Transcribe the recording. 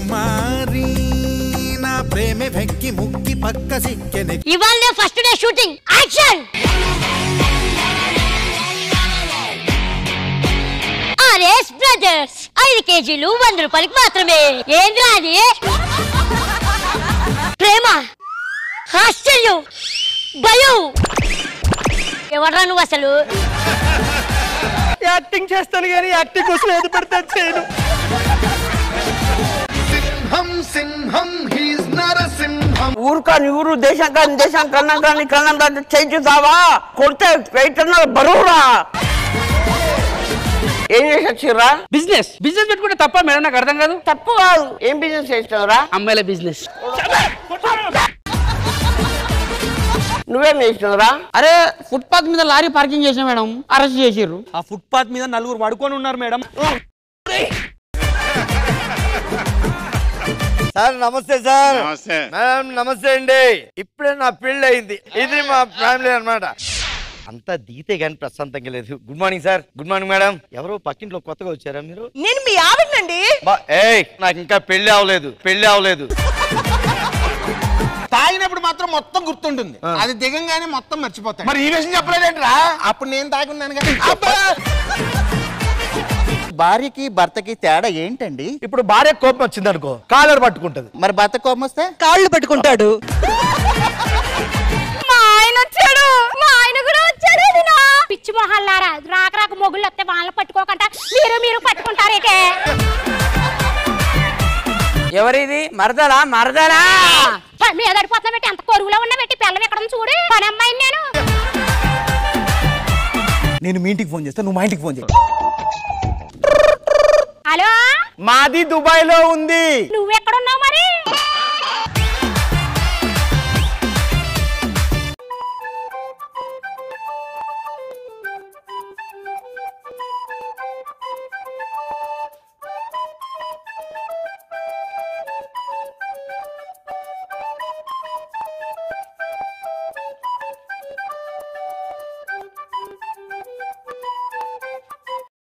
కుమారి నా ప్రేమ వెక్కి ముక్కి పక్క సిక్కెని. ఇవాళ first day shooting action RS brothers ఐదు కేజీలు వంద రూపాయలకి మాత్రమే. ఏంద్రా అది? ప్రేమ ఆశ్చర్యం భయం. ఎవడ్రా నువ్వు అసలు? యాక్టింగ్ చేస్తాను కానీ యాక్టింగ్ కోసం ఏది పడితే చేయను. సింహం సింహం హీస్ నరసింహం ఊరు కాని ఊరు దేశం కాని దేశం కన్నా కాని కన్నా కాని చేయించుతావా? కొడితే వెయిటన్నా బరువురా. ఏం చేసి వచ్చిర్రా బిజినెస్ బిజినెస్ పెట్టుకుంటే తప్ప మేడం నాకు అర్థం కాదు. తప్పు కాదు. ఏం బిజినెస్ చేసినావురా అమ్మాయిల బిజినెస్ నువ్వేం చేసినావురా అరే ఫుట్పాత్ మీద లారీ పార్కింగ్ చేసిన మేడం. అరెస్ట్ చేసిర్రు. ఆ ఫుట్పాత్ మీద నలుగురు పడుకొని ఉన్నారు మేడం. సార్ నమస్తే సార్. నమస్తే. మేడం నమస్తే అండి. ఇప్పుడే నా పెళ్ళి అయింది. ఇది మా ఫ్యామిలీ అన్నమాట. అంతా దిగితే గానీ ప్రశాంతంగా లేదు. Good morning sir. Good morning madam. ఎవరో పక్కింట్లో కొత్తగా వచ్చారా మీరు? నేను మీ ఆవిడండి బా- ఏయ్ నాకు ఇంకా పెళ్ళి అవ్వలేదు. పెళ్ళి అవ్వలేదు. తాగినప్పుడు మాత్రం మొత్తం గుర్తుంటుంది. అది దిగంగానే మొత్తం మర్చిపోతాడు మరి ఈ విషయం చెప్పలేదేంట్రా? అప్పుడు నేను తాగున్నాను కదా అబ్బా! భార్యకి భర్తకి తేడా ఏంటండి? ఇప్పుడు భార్య కోపం వచ్చింది అనుకో కాలర్ పట్టుకుంటది. మరి భర్త కోపం వస్తే? కాళ్ళు పట్టుకుంటాడు. మా ఆయన వచ్చాడు. మా ఆయన కూడా వచ్చాడు వదినా. పిచ్చి మొహాలారా రాక రాక మొగుళ్ళు వస్తే వాళ్ళని పట్టుకోకుండా మీరు మీరు పట్టుకుంటారేటే ఎవరిది? మరదలా? మరదలా? పని మీద పడిపోతున్నా పెట్టి ఎంత కొరుగులో ఉన్నా పెట్టి పిల్లలు ఎక్కడ ఉంది చూడు. పని అమ్మాయిని నేను. నేను మీ ఇంటికి ఫోన్ చేస్తా నువ్వు మా ఇంటికి ఫోన్ చేయి. హలో మాది దుబాయ్లో ఉంది. నువ్వెక్కడ